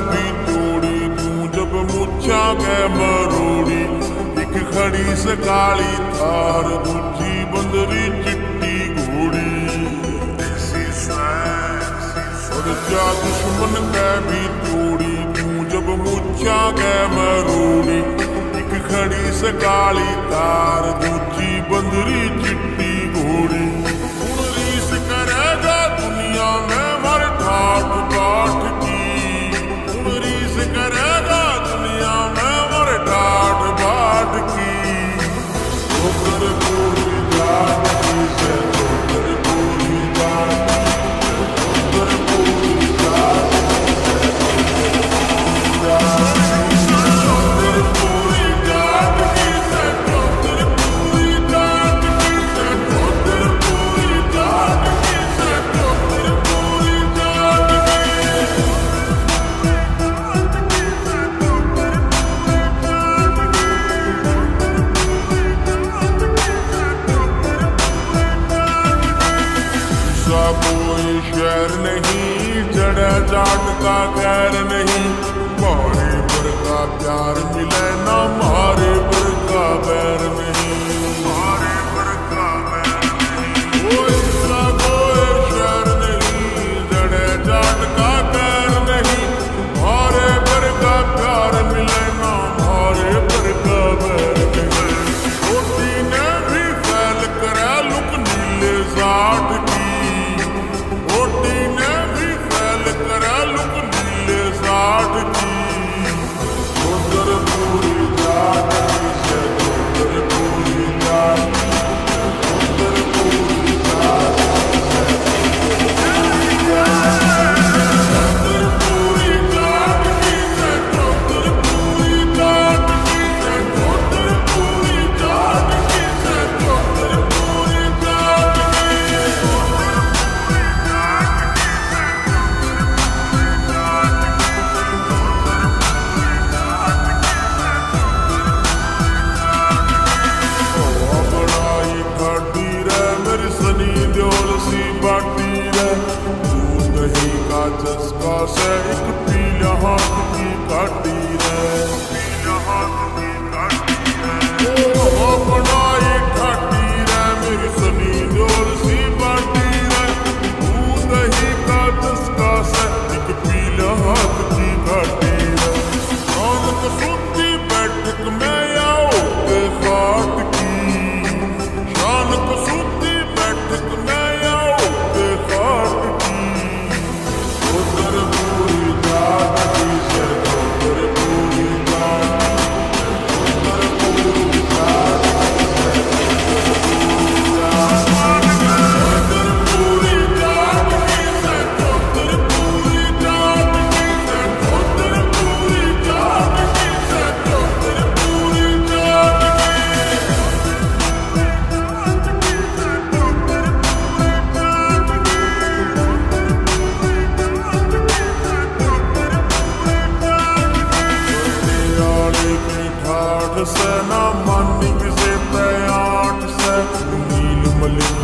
भी तोड़ी तू जब मुछा गए मरोड़ी। एक खड़ी से काली थार, दूजी बंदरी चिट्टी घोड़ी। क्या दुश्मन कै भी तोड़ी तू जब मुछा गए मरोड़ी। एक खड़ी से काली तार दूजी गैर नहीं जड़ जाट का गैर नहीं। बड़े पर का प्यार मिले ना सी बाटी रे दूध दही का चस्का से एक पी हाथ की काटी रे से ना मानी किसे पे आठ से नील मलिक